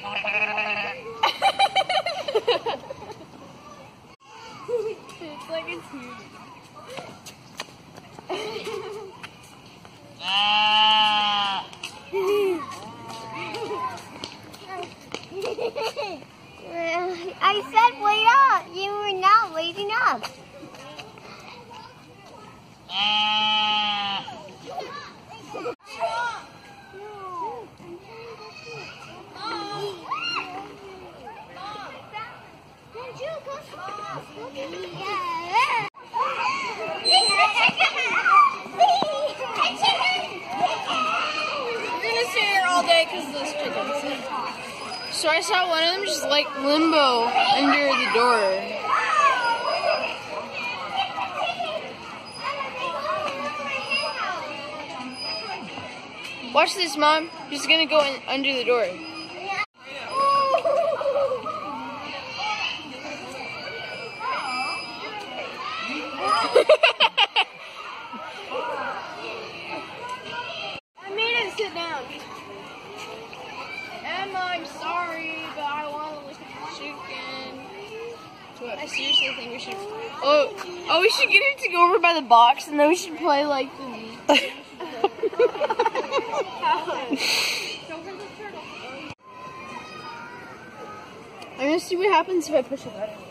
it's like it's huge. I said wait up. You So I saw one of them just like limbo under the door. Watch this, Mom. He's gonna go in, under the door. I made him sit down. Emma, I'm sorry, but I want to look at the chicken. I seriously think we should. Oh, oh, we should get him to go over by the box, and then we should play like the. I'm gonna see what happens if I push a button.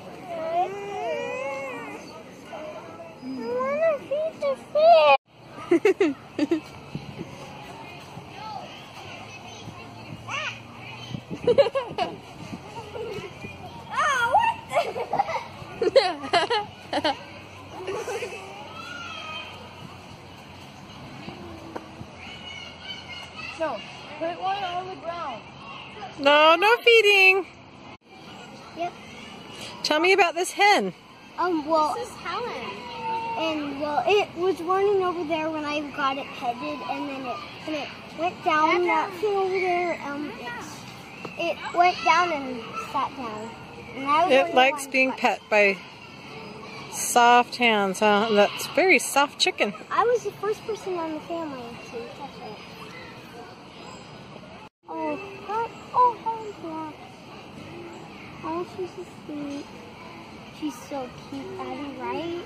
No, put one on the ground. No, no feeding. Yep. Tell me about this hen. Um, well, This is Helen. And well, it was running over there when I got it petted, and then it and it went down that thing over there. Um, it, it went down and sat down. And I was It likes being touch. pet by soft hands. Huh? That's very soft chicken. I was the first person on the family to touch it. Oh, God. Oh, Helen's black. Oh, she's so sweet. She's so cute, Addie, right?